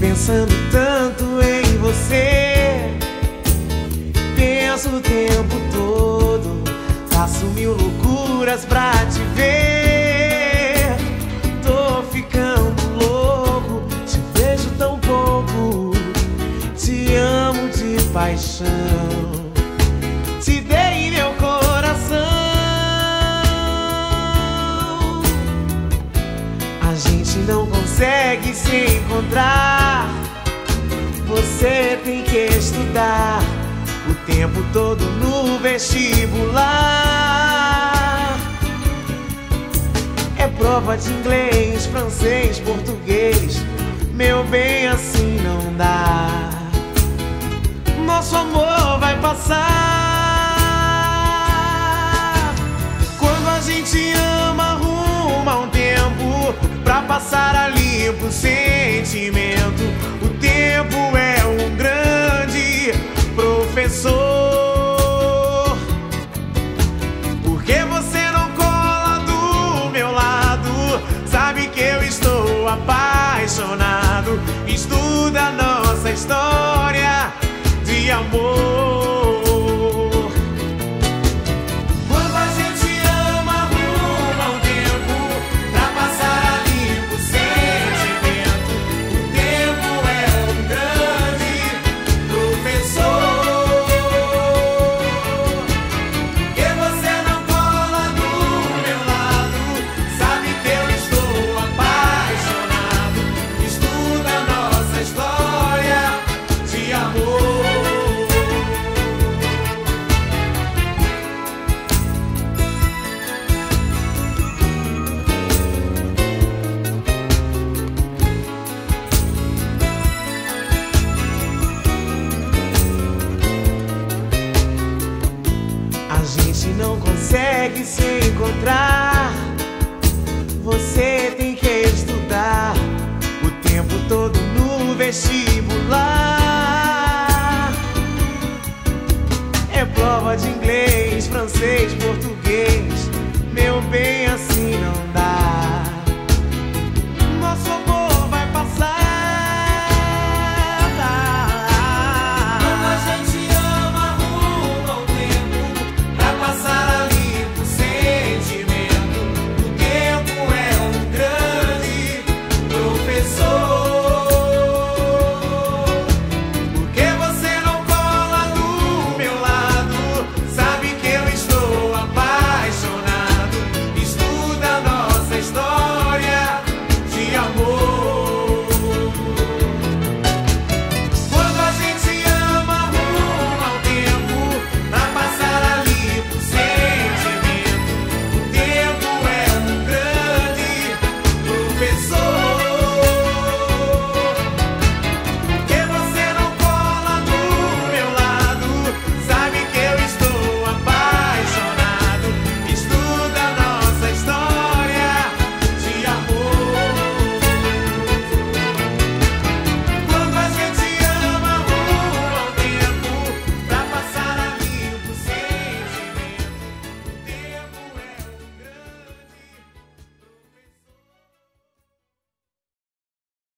pensando tanto em você. Penso o tempo todo, faço mil loucuras pra te ver. Tô ficando louco, te vejo tão pouco, te amo de paixão. Te consegue se encontrar. Você tem que estudar o tempo todo no vestibular. É prova de inglês, francês, português. Meu bem, a limpo o sentimento. O tempo é um grande professor. Por que você não cola do meu lado? Sabe que eu estou apaixonado. Estuda nossa história de amor. Gente não consegue se encontrar. Você tem que estudar o tempo todo no vestibular. É prova de inglês, francês, português.